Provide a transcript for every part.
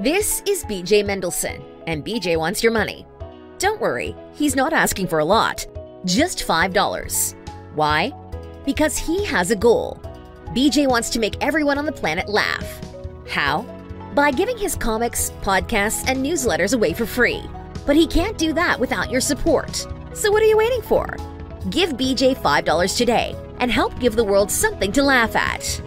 This is BJ Mendelson, and BJ wants your money. Don't worry, he's not asking for a lot, just $5. Why? Because he has a goal. BJ wants to make everyone on the planet laugh. How? By giving his comics, podcasts, and newsletters away for free. But he can't do that without your support. So what are you waiting for? Give BJ $5 today and help give the world something to laugh at.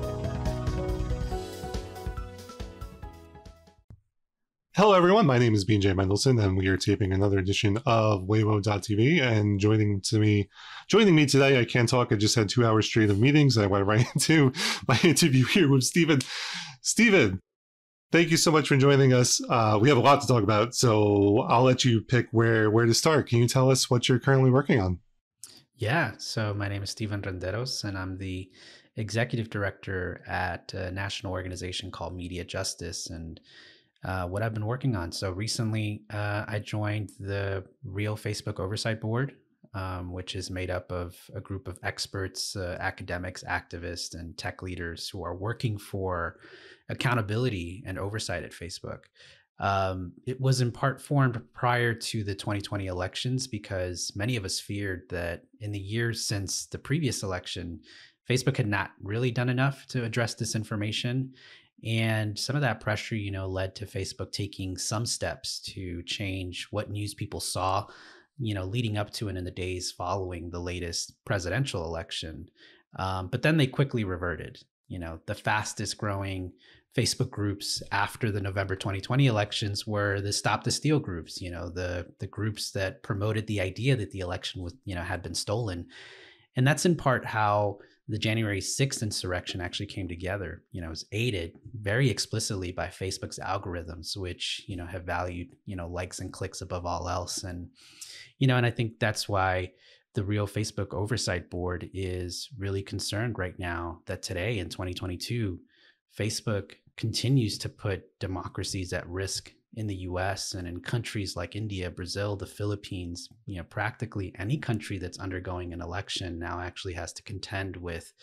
Hello, everyone. My name is BJ Mendelson, and we are taping another edition of WAYWO.TV. And joining to me, joining me today, I can't talk. I just had two hours straight of meetings. And I went right into my interview here with Steven. Steven, thank you so much for joining us. Uh, we have a lot to talk about, so I'll let you pick where where to start. Can you tell us what you're currently working on? Yeah. So my name is Steven Renderos, and I'm the executive director at a national organization called Media Justice, and uh, what I've been working on. So recently, uh, I joined the Real Facebook Oversight Board, um, which is made up of a group of experts, uh, academics, activists, and tech leaders who are working for accountability and oversight at Facebook. Um, it was in part formed prior to the 2020 elections because many of us feared that in the years since the previous election, Facebook had not really done enough to address disinformation and some of that pressure, you know, led to Facebook taking some steps to change what news people saw, you know, leading up to and in the days following the latest presidential election. Um, but then they quickly reverted. You know, the fastest growing Facebook groups after the November 2020 elections were the Stop the Steal groups. You know, the the groups that promoted the idea that the election was, you know, had been stolen, and that's in part how the January 6th insurrection actually came together, you know, was aided very explicitly by Facebook's algorithms, which, you know, have valued, you know, likes and clicks above all else. And, you know, and I think that's why the real Facebook oversight board is really concerned right now that today in 2022, Facebook continues to put democracies at risk in the US and in countries like India, Brazil, the Philippines, you know, practically any country that's undergoing an election now actually has to contend with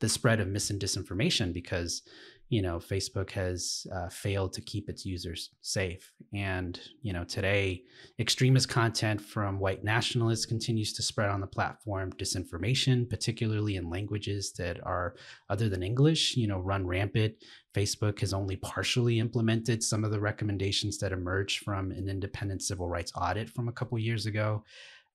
the spread of mis and disinformation because you know facebook has uh, failed to keep its users safe. And you know today extremist content from white nationalists continues to spread on the platform. Disinformation particularly in languages that are other than english you know run rampant. Facebook has only partially implemented some of the recommendations that emerged from an independent civil rights audit from a couple years ago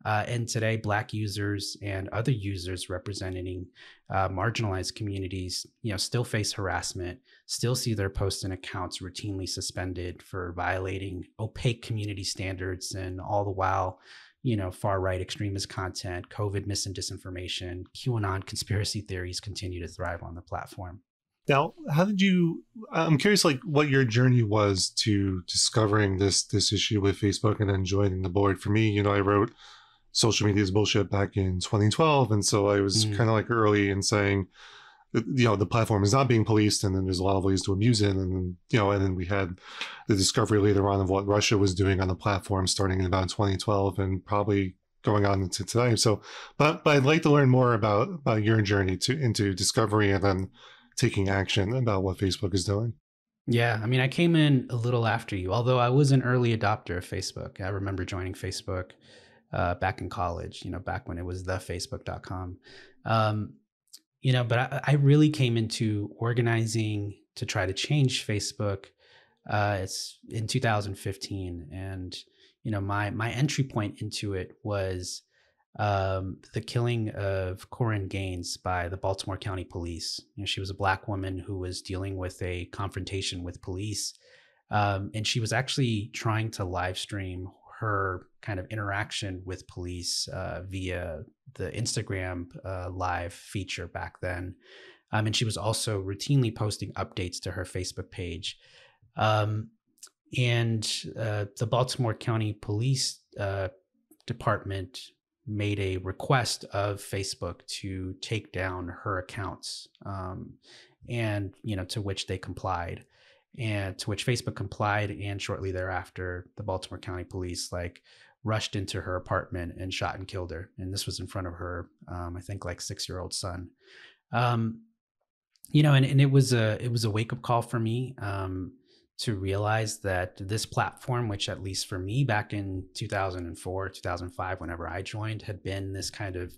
uh, and today, Black users and other users representing uh, marginalized communities, you know, still face harassment, still see their posts and accounts routinely suspended for violating opaque community standards, and all the while, you know, far right extremist content, COVID mis and disinformation, QAnon conspiracy theories continue to thrive on the platform. Now, how did you? I'm curious, like, what your journey was to discovering this this issue with Facebook and then joining the board. For me, you know, I wrote social media is bullshit back in 2012 and so i was mm. kind of like early in saying you know the platform is not being policed and then there's a lot of ways to abuse it and you know and then we had the discovery later on of what russia was doing on the platform starting in about 2012 and probably going on into today so but but i'd like to learn more about about your journey to into discovery and then taking action about what facebook is doing yeah, I mean, I came in a little after you, although I was an early adopter of Facebook. I remember joining Facebook uh, back in college, you know, back when it was the facebook.com. Um, you know, but I, I, really came into organizing to try to change Facebook. Uh, it's in 2015. And, you know, my, my entry point into it was um, the killing of Korryn Gaines by the Baltimore County Police. You know, she was a black woman who was dealing with a confrontation with police. Um, and she was actually trying to live stream her kind of interaction with police uh, via the Instagram uh, live feature back then. Um, and she was also routinely posting updates to her Facebook page. Um, and uh, the Baltimore County Police uh, Department made a request of Facebook to take down her accounts, um, and you know to which they complied and to which Facebook complied. And shortly thereafter, the Baltimore County Police like rushed into her apartment and shot and killed her. And this was in front of her, um, I think, like six year old son. Um, you know, and, and it was a it was a wake up call for me um, to realize that this platform, which at least for me back in 2004, 2005, whenever I joined, had been this kind of,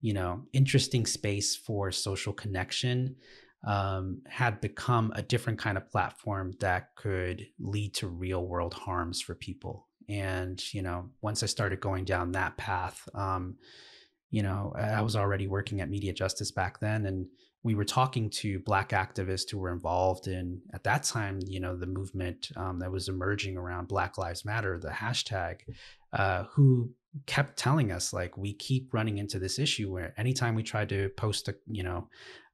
you know, interesting space for social connection, um, had become a different kind of platform that could lead to real world harms for people. And, you know, once I started going down that path, um, you know, I was already working at Media Justice back then. And we were talking to black activists who were involved in at that time you know the movement um, that was emerging around black lives matter the hashtag uh, who kept telling us like we keep running into this issue where anytime we try to post a you know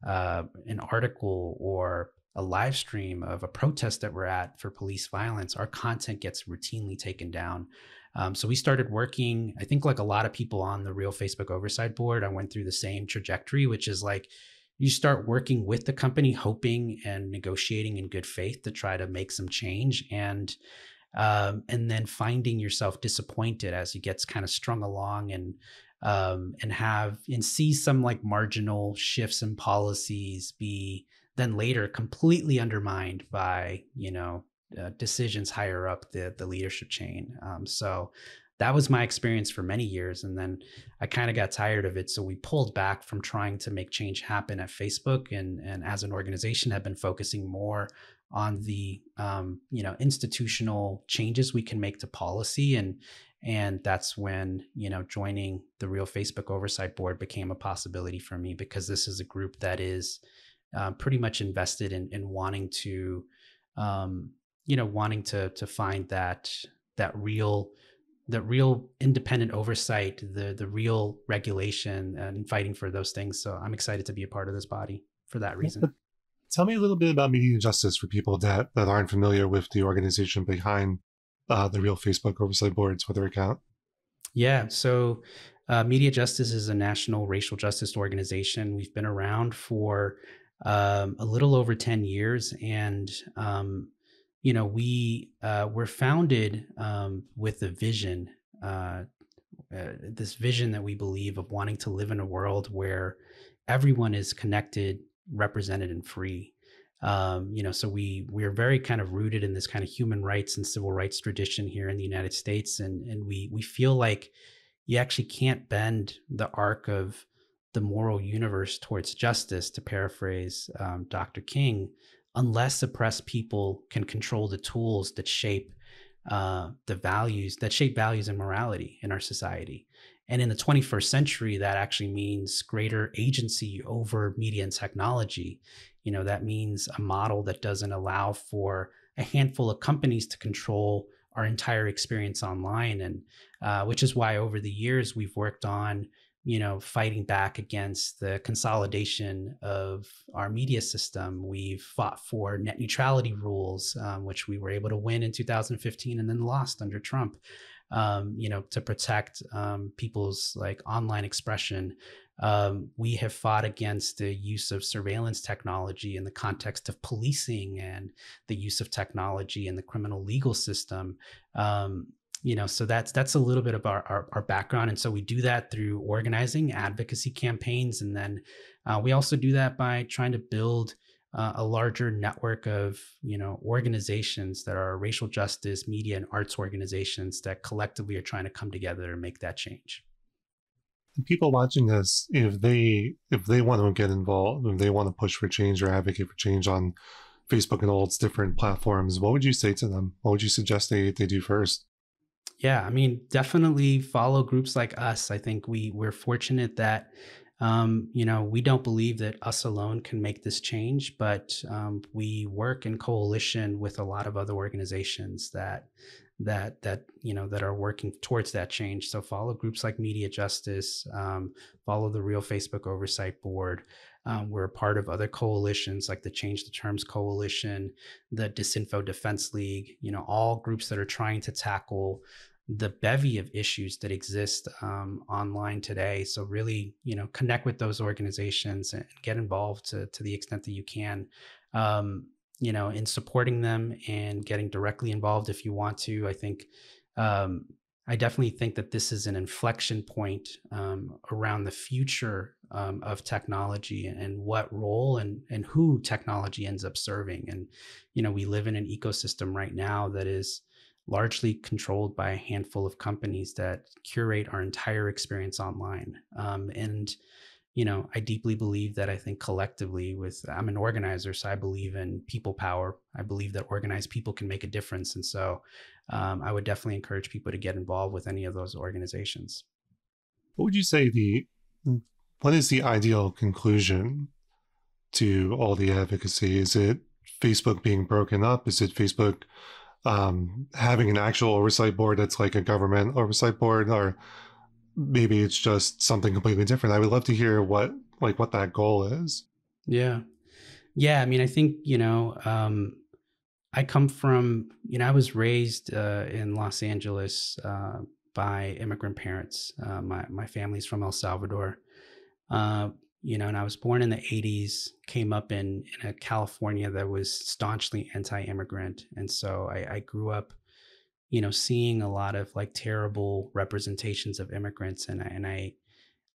uh, an article or a live stream of a protest that we're at for police violence our content gets routinely taken down. Um, so we started working i think like a lot of people on the real facebook oversight board. I went through the same trajectory which is like you start working with the company, hoping and negotiating in good faith to try to make some change, and um, and then finding yourself disappointed as it gets kind of strung along and um, and have and see some like marginal shifts in policies be then later completely undermined by you know uh, decisions higher up the the leadership chain. Um, so that was my experience for many years and then i kind of got tired of it so we pulled back from trying to make change happen at facebook and and as an organization have been focusing more on the um, you know institutional changes we can make to policy and and that's when you know joining the real facebook oversight board became a possibility for me because this is a group that is uh, pretty much invested in in wanting to um, you know wanting to to find that that real the real independent oversight, the the real regulation, and fighting for those things. So I'm excited to be a part of this body for that reason. Tell me a little bit about Media Justice for people that that aren't familiar with the organization behind uh, the real Facebook Oversight Board Twitter account. Yeah, so uh, Media Justice is a national racial justice organization. We've been around for um, a little over 10 years, and um, you know, we uh, were founded um, with a vision, uh, uh, this vision that we believe of wanting to live in a world where everyone is connected, represented, and free. Um, you know, so we we're very kind of rooted in this kind of human rights and civil rights tradition here in the United States, and and we we feel like you actually can't bend the arc of the moral universe towards justice, to paraphrase um, Dr. King, unless oppressed people can control the tools that shape uh, the values that shape values and morality in our society. And in the 21st century, that actually means greater agency over media and technology. You know, that means a model that doesn't allow for a handful of companies to control our entire experience online. And uh, which is why over the years we've worked on you know, fighting back against the consolidation of our media system. We've fought for net neutrality rules, um, which we were able to win in 2015 and then lost under Trump. Um, you know, to protect um, people's like online expression. Um, we have fought against the use of surveillance technology in the context of policing and the use of technology in the criminal legal system. You know so that's that's a little bit of our, our, our, background. And so we do that through organizing advocacy campaigns. And then uh, we also do that by trying to build uh, a larger network of you know organizations that are racial justice media and arts organizations that collectively are trying to come together and make that change. People watching this if they if they want to get involved if they want to push for change or advocate for change on facebook and all its different platforms what would you say to them? What would you suggest they, they do first yeah, I mean, definitely follow groups like us. I think we we're fortunate that um, you know we don't believe that us alone can make this change, but um, we work in coalition with a lot of other organizations that that that you know that are working towards that change. So follow groups like Media Justice, um, follow the Real Facebook Oversight Board. Um, we're a part of other coalitions like the Change the Terms Coalition, the Disinfo Defense League. You know, all groups that are trying to tackle the bevy of issues that exist um, online today. So really, you know, connect with those organizations and get involved to to the extent that you can. Um, you know, in supporting them and getting directly involved if you want to. I think um, I definitely think that this is an inflection point um, around the future um, of technology and what role and and who technology ends up serving. And you know, we live in an ecosystem right now that is largely controlled by a handful of companies that curate our entire experience online. Um, and you know, I deeply believe that I think collectively with I'm an organizer, so I believe in people power. I believe that organized people can make a difference. And so um, I would definitely encourage people to get involved with any of those organizations. What would you say the what is the ideal conclusion to all the advocacy? Is it Facebook being broken up? Is it Facebook um, having an actual oversight board that's like a government oversight board, or maybe it's just something completely different? I would love to hear what like what that goal is. Yeah, yeah. I mean, I think you know, um, I come from you know, I was raised uh, in Los Angeles uh, by immigrant parents. Uh, my my family's from El Salvador. You know, and I was born in the 80s, came up in, in a California that was staunchly anti-immigrant. And so I, I grew up, you know, seeing a lot of like terrible representations of immigrants. And I, and I,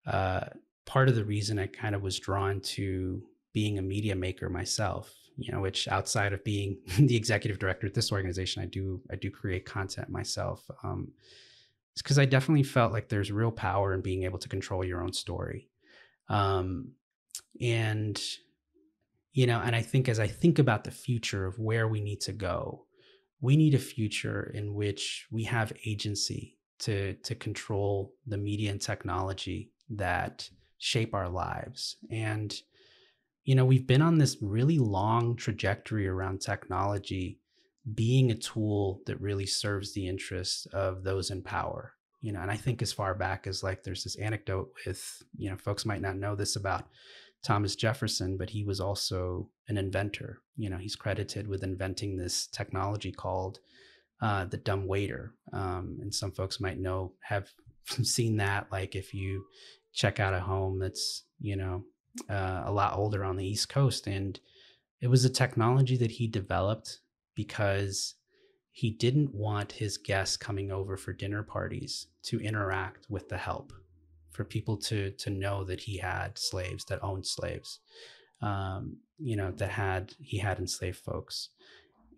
uh, part of the reason I kind of was drawn to being a media maker myself, you know, which outside of being the executive director at this organization, I do, I do create content myself. Um, it's because I definitely felt like there's real power in being able to control your own story um, and, you know, and I think as I think about the future of where we need to go, we need a future in which we have agency to, to control the media and technology that shape our lives. And, you know, we've been on this really long trajectory around technology being a tool that really serves the interests of those in power you know, and I think as far back as like there's this anecdote with, you know, folks might not know this about Thomas Jefferson, but he was also an inventor. You know, he's credited with inventing this technology called uh, the dumb waiter. Um, and some folks might know, have seen that. Like if you check out a home that's, you know, uh, a lot older on the East Coast. And it was a technology that he developed because he didn't want his guests coming over for dinner parties to interact with the help for people to to know that he had slaves that owned slaves um, you know that had he had enslaved folks.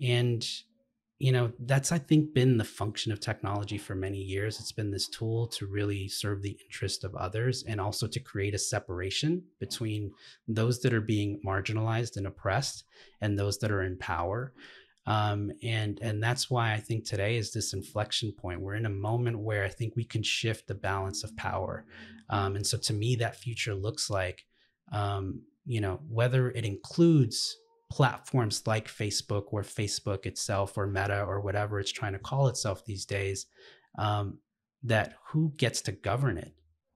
And you know that's i think been the function of technology for many years. It's been this tool to really serve the interest of others and also to create a separation between those that are being marginalized and oppressed and those that are in power um, and and that's why I think today is this inflection point. We're in a moment where I think we can shift the balance of power, um, and so to me, that future looks like, um, you know, whether it includes platforms like Facebook or Facebook itself or Meta or whatever it's trying to call itself these days, um, that who gets to govern it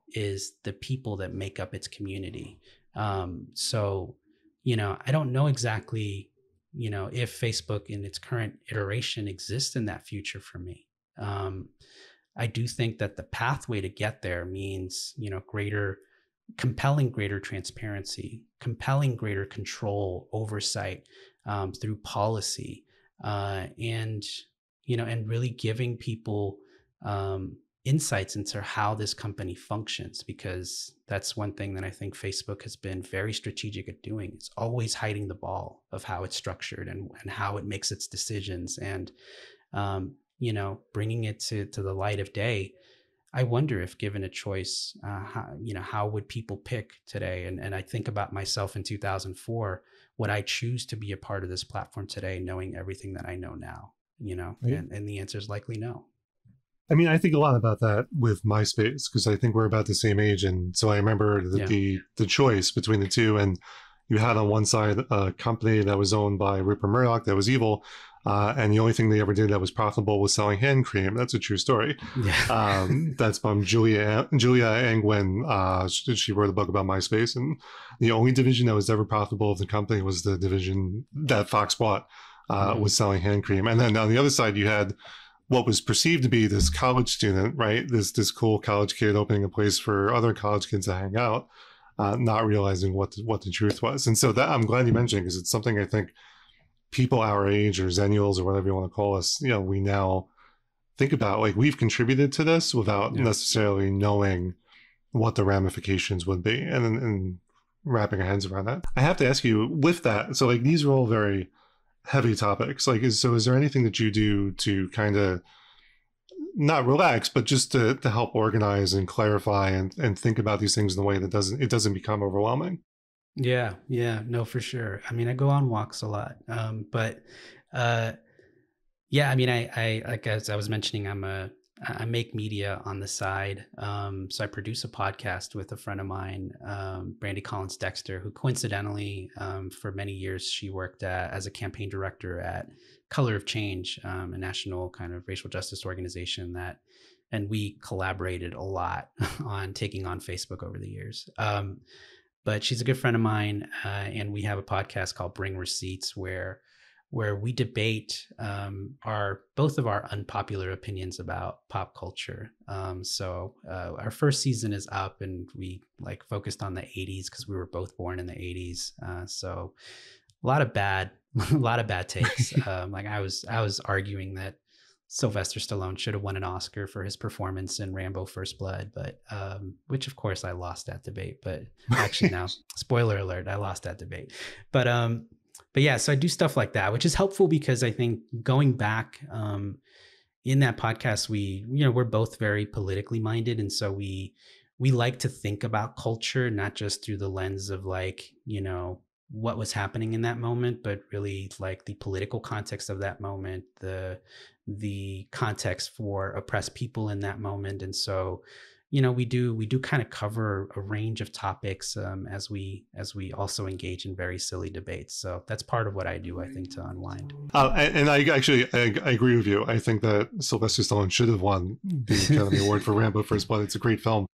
is the people that make up its community. Um, so, you know, I don't know exactly you know, if Facebook in its current iteration exists in that future for me. Um, I do think that the pathway to get there means, you know, greater, compelling greater transparency, compelling greater control, oversight um, through policy, uh, and you know, and really giving people um, insights into how this company functions because that's one thing that I think Facebook has been very strategic at doing. It's always hiding the ball of how it's structured and, and how it makes its decisions and, um, you know, bringing it to, to the light of day. I wonder if given a choice, uh, how, you know, how would people pick today? And, and I think about myself in 2004, would I choose to be a part of this platform today, knowing everything that I know now, you know, right. and, and the answer is likely no. I mean, I think a lot about that with MySpace because I think we're about the same age, and so I remember the, yeah. the, the choice between the two. And you had on one side a company that was owned by Rupert Murdoch that was evil, uh, and the only thing they ever did that was profitable was selling hand cream. That's a true story. Yeah. um, that's from Julia Julia Angwin. Uh, she, she, wrote a book about MySpace, and the only division that was ever profitable of the company was the division that Fox bought. Uh, mm-hmm. Was selling hand cream, and then on the other side you had what was perceived to be this college student, right? This this cool college kid opening a place for other college kids to hang out, uh, not realizing what the, what the truth was. And so that I'm glad you mentioned because it's something I think people our age or Xennials or whatever you want to call us, you know, we now think about like we've contributed to this without yeah. necessarily knowing what the ramifications would be and, and wrapping our heads around that. I have to ask you with that. So like these are all very heavy topics. Like, is, so is there anything that you do to kind of not relax, but just to, to help organize and clarify and, and think about these things in a way that doesn't, it doesn't become overwhelming? Yeah, yeah, no, for sure. I mean, I go on walks a lot, um, but uh, yeah, I mean, I, I like as I was mentioning, I'm a I make media on the side. Um, so I produce a podcast with a friend of mine, um, Brandi Collins-Dexter, who coincidentally, um, for many years, she worked at, as a campaign director at Color of Change, um, a national kind of racial justice organization that, and we collaborated a lot on taking on Facebook over the years. Um, but she's a good friend of mine, uh, and we have a podcast called Bring Receipts where where we debate um, our both of our unpopular opinions about pop culture. Um, so uh, our first season is up, and we like focused on the '80s because we were both born in the '80s. Uh, so a lot of bad, a lot of bad takes. um, like I was, I was arguing that Sylvester Stallone should have won an Oscar for his performance in Rambo: First Blood, but um, which of course I lost that debate. But actually, now spoiler alert, I lost that debate. But um, but yeah, so I do stuff like that, which is helpful because I think going back um, in that podcast, we you know we're both very politically minded, and so we we like to think about culture not just through the lens of like you know what was happening in that moment, but really like the political context of that moment, the the context for oppressed people in that moment, and so you know we do we do kind of cover a range of topics um, as we as we also engage in very silly debates. So that's part of what i do i think to unwind. Uh, and, i actually I, I, agree with you. I think that sylvester stallone should have won the academy award for rambo first blood. It's a great film.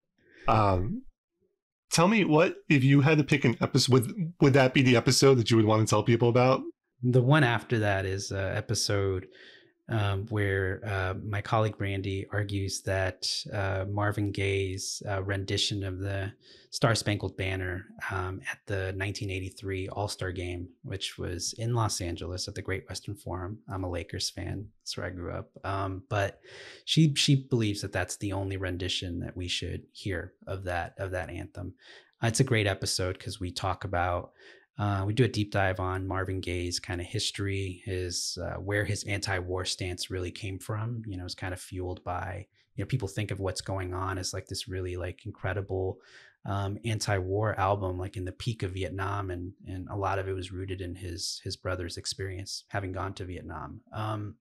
Um, tell me what if you had to pick an episode would would that be the episode that you would want to tell people about? The one after that is uh, episode um, where uh, my colleague Brandi argues that uh, Marvin Gaye's uh, rendition of the Star Spangled Banner um, at the 1983 All Star Game, which was in Los Angeles at the Great Western Forum. I'm a Lakers fan, that's where I grew up. Um, but she she believes that that's the only rendition that we should hear of that of that anthem. Uh, it's a great episode because we talk about uh, we do a deep dive on Marvin Gaye's kind of history, his uh, where his anti-war stance really came from. You know, it's kind of fueled by you know people think of what's going on as like this really like incredible um, anti-war album, like in the peak of Vietnam, and and a lot of it was rooted in his his brother's experience having gone to Vietnam. Um,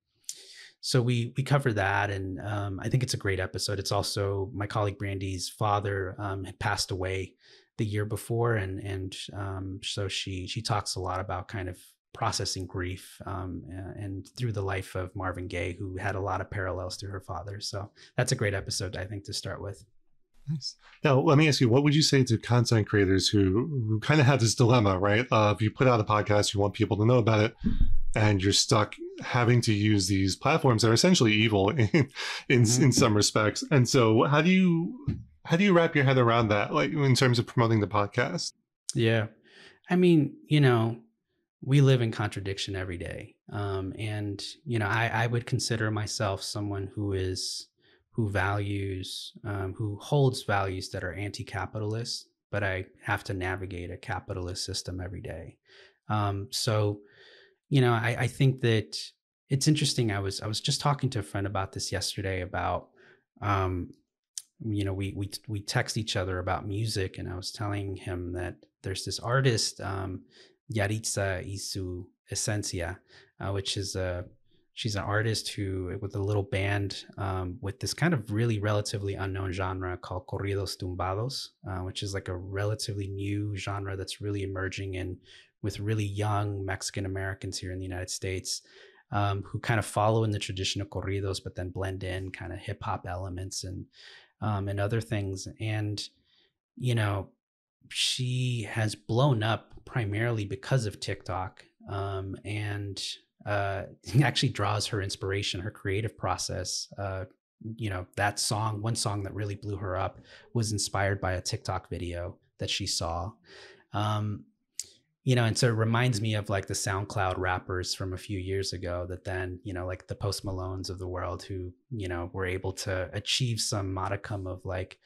so we we cover that, and um, I think it's a great episode. It's also my colleague Brandi's father um, had passed away the year before, and and um, so she she talks a lot about kind of processing grief um, and through the life of Marvin Gaye, who had a lot of parallels to her father. So that's a great episode, I think, to start with. Nice. Now, let me ask you, what would you say to content creators who, who kind of have this dilemma, right? Uh, if you put out a podcast, you want people to know about it, and you're stuck having to use these platforms that are essentially evil in in, mm-hmm. in some respects. And so, how do you how do you wrap your head around that, like in terms of promoting the podcast? Yeah. I mean, you know, we live in contradiction every day. Um, and, you know, I, I would consider myself someone who is, who values, um, who holds values that are anti capitalist, but I have to navigate a capitalist system every day. Um, so, you know, I, I think that it's interesting. I was, I was just talking to a friend about this yesterday about, um, you know, we we we text each other about music, and I was telling him that there's this artist, um, Yahritza Y Su Esencia, uh, which is a she's an artist who with a little band um, with this kind of really relatively unknown genre called corridos tumbados, uh, which is like a relatively new genre that's really emerging and with really young Mexican Americans here in the United States. Um, who kind of follow in the tradition of corridos, but then blend in kind of hip hop elements and um, and other things. And, you know, she has blown up primarily because of TikTok um, and uh, actually draws her inspiration, her creative process. Uh, you know, that song, one song that really blew her up was inspired by a TikTok video that she saw. Um, you know, and so it reminds me of like the SoundCloud rappers from a few years ago that then, you know, like the Post Malones of the world who, you know, were able to achieve some modicum of like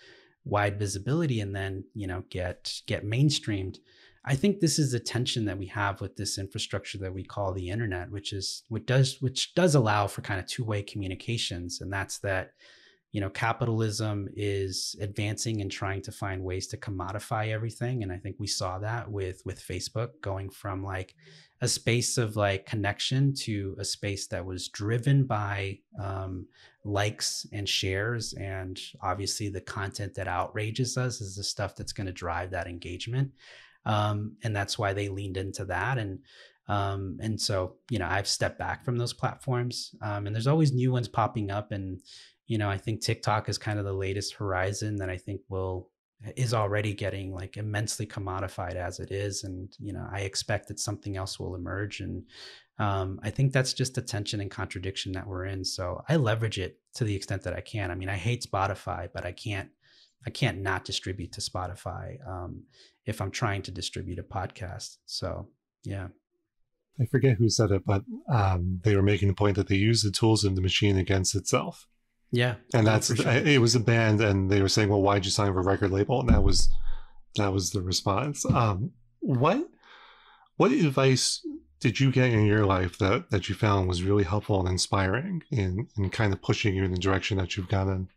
wide visibility and then you know get get mainstreamed. I think this is the tension that we have with this infrastructure that we call the internet which is what does which does allow for kind of two-way communications and that's that you know capitalism is advancing and trying to find ways to commodify everything and i think we saw that with with facebook going from like a space of like connection to a space that was driven by um, likes and shares and obviously the content that outrages us is the stuff that's going to drive that engagement. Um, and that's why they leaned into that and um, and so you know i've stepped back from those platforms um, and there's always new ones popping up and you know, I think TikTok is kind of the latest horizon that I think will is already getting like immensely commodified as it is and you know i expect that something else will emerge and um, i think that's just a tension and contradiction that we're in so i leverage it to the extent that i can. I mean i hate spotify but i can't i can't not distribute to spotify um, if i'm trying to distribute a podcast so yeah. I forget who said it but um, they were making the point that they use the tools of the machine against itself yeah, and that's sure. it was a band, and they were saying, "Well, why'd you sign for a record label?" And that was that was the response. Um, what what advice did you get in your life that that you found was really helpful and inspiring in in kind of pushing you in the direction that you've gone in?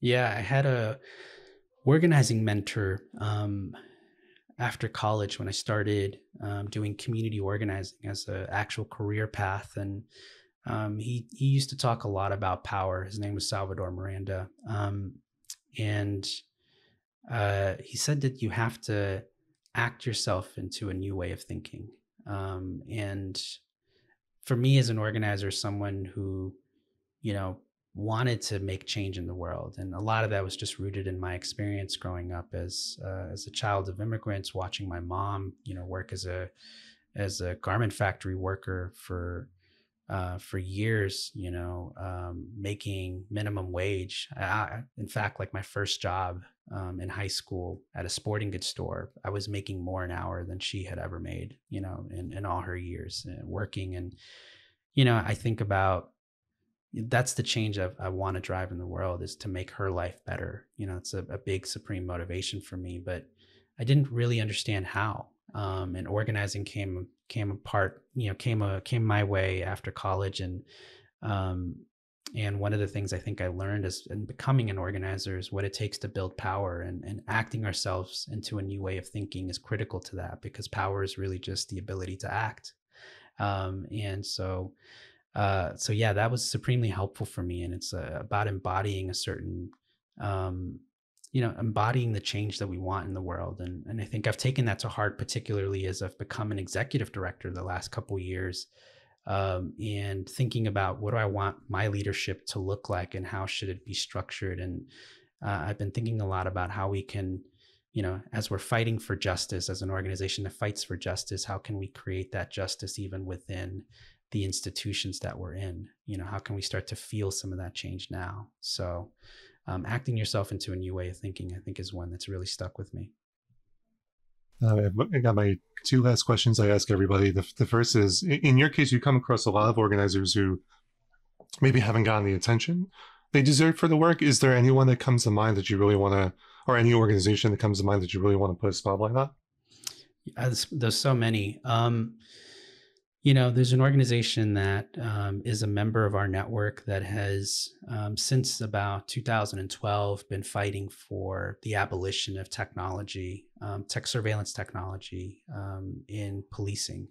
Yeah, I had a organizing mentor um, after college when I started um, doing community organizing as an actual career path and um, he he used to talk a lot about power. His name was Salvador Miranda, um, and uh, he said that you have to act yourself into a new way of thinking. Um, and for me, as an organizer, someone who you know wanted to make change in the world, and a lot of that was just rooted in my experience growing up as uh, as a child of immigrants, watching my mom, you know, work as a as a garment factory worker for uh, for years, you know, um, making minimum wage. I, in fact, like my first job um, in high school at a sporting goods store, I was making more an hour than she had ever made, you know, in, in all her years uh, working. And, you know, I think about that's the change I, I want to drive in the world is to make her life better. You know, it's a, a big supreme motivation for me, but I didn't really understand how. Um, and organizing came came apart, you know, came a, came my way after college, and um, and one of the things I think I learned is in becoming an organizer is what it takes to build power, and and acting ourselves into a new way of thinking is critical to that because power is really just the ability to act, um, and so. Uh, so yeah, that was supremely helpful for me, and it's uh, about embodying a certain um, you know embodying the change that we want in the world. And and I think I've taken that to heart particularly as I've become an executive director the last couple years um, and thinking about what do I want my leadership to look like and how should it be structured. And uh, I've been thinking a lot about how we can you know as we're fighting for justice as an organization that fights for justice how can we create that justice even within the institutions that we're in? You know how can we start to feel some of that change now? So um, acting yourself into a new way of thinking, I think, is one that's really stuck with me. Uh, I got my two last questions I ask everybody. The, the first is in your case, you come across a lot of organizers who maybe haven't gotten the attention they deserve for the work. Is there anyone that comes to mind that you really want to, or any organization that comes to mind that you really want to put a spotlight on? there's, there's so many. Um, you know, there's an organization that um, is a member of our network that has, um, since about 2012, been fighting for the abolition of technology, um, tech surveillance technology um, in policing.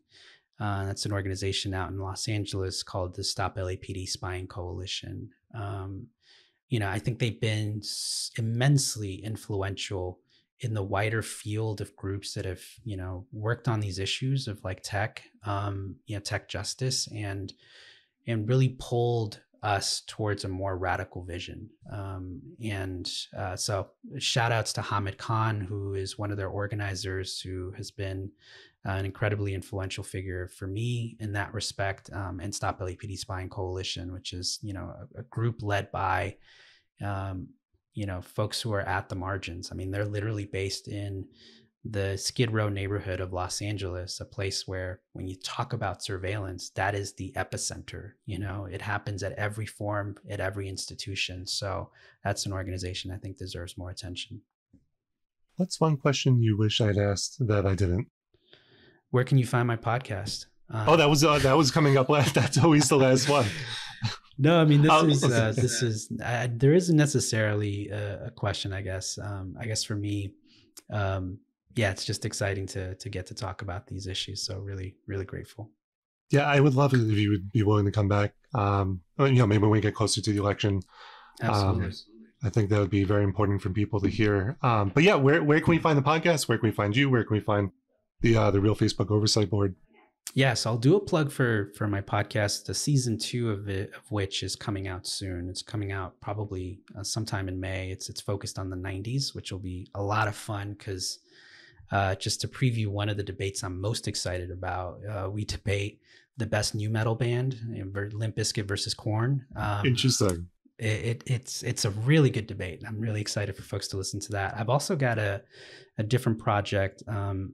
Uh, that's an organization out in Los Angeles called the Stop LAPD Spying Coalition. Um, you know, I think they've been immensely influential in the wider field of groups that have you know worked on these issues of like tech um you know tech justice and and really pulled us towards a more radical vision. Um and uh, so shout outs to hamid khan who is one of their organizers who has been uh, an incredibly influential figure for me in that respect um, and stop lapd spying coalition which is you know a, a group led by um, you know folks who are at the margins i mean they're literally based in the Skid Row neighborhood of Los Angeles, a place where when you talk about surveillance, that is the epicenter. You know, it happens at every form, at every institution. So that's an organization I think deserves more attention. What's one question you wish I'd asked that I didn't? Where can you find my podcast? Uh, oh, that was uh, that was coming up last. That's always the last one. no, I mean this um, is uh, this is there isn't necessarily a, a question. I guess um, I guess for me, um, yeah, it's just exciting to to get to talk about these issues. So really, really grateful. Yeah, I would love it if you would be willing to come back. Um, you know, maybe when we get closer to the election. Absolutely. Um, I think that would be very important for people to hear. Um, but yeah, where where can we find the podcast? Where can we find you? Where can we find the uh, the Real Facebook Oversight Board? Yes, I'll do a plug for for my podcast. The season two of it, of which is coming out soon. It's coming out probably uh, sometime in May. It's it's focused on the '90s, which will be a lot of fun because uh, just to preview one of the debates I'm most excited about, uh, we debate the best nu metal band, Limp Bizkit versus Korn. Um, Interesting it, it, it's it's a really good debate. I'm really excited for folks to listen to that. I've also got a a different project um,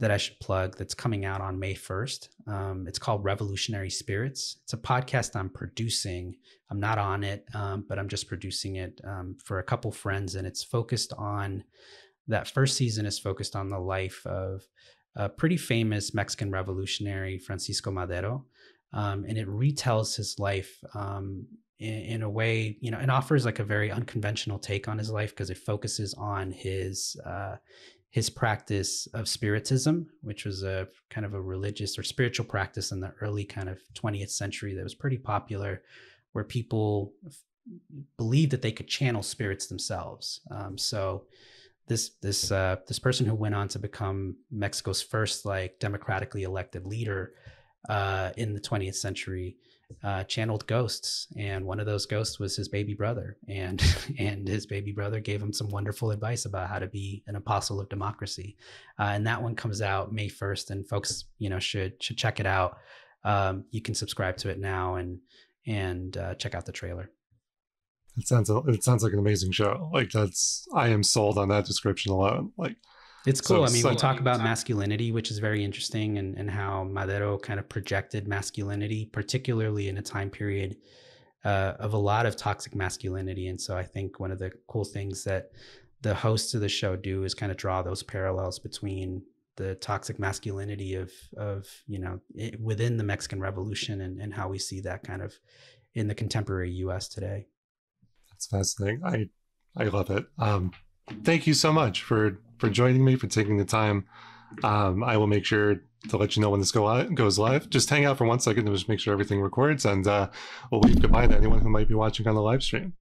that I should plug that's coming out on May 1st. Um, it's called Revolutionary Spirits. It's a podcast I'm producing. I'm not on it, um, but I'm just producing it um, for a couple friends, and it's focused on that first season is focused on the life of a pretty famous Mexican revolutionary, Francisco Madero. Um, and it retells his life um, in, in, a way, you know, and offers like a very unconventional take on his life because it focuses on his uh, his practice of spiritism, which was a kind of a religious or spiritual practice in the early kind of 20th century that was pretty popular, where people f- believed that they could channel spirits themselves. Um, so this this uh, this person who went on to become Mexico's first like democratically elected leader uh, in the 20th century uh, channeled ghosts, and one of those ghosts was his baby brother, and and his baby brother gave him some wonderful advice about how to be an apostle of democracy, uh, and that one comes out May first, and folks, you know, should should check it out. Um, you can subscribe to it now and and uh, check out the trailer. It sounds it sounds like an amazing show. Like that's I am sold on that description alone. Like it's cool. So, I mean, so, we talk about masculinity, which is very interesting, and, and how Madero kind of projected masculinity, particularly in a time period uh, of a lot of toxic masculinity. And so I think one of the cool things that the hosts of the show do is kind of draw those parallels between the toxic masculinity of of you know it, within the Mexican Revolution and, and how we see that kind of in the contemporary U.S. today. That's fascinating. I I love it. Um, thank you so much for for joining me, for taking the time. Um, I will make sure to let you know when this go live, goes live. Just hang out for one second and just make sure everything records, and uh, we'll wave goodbye to anyone who might be watching on the live stream.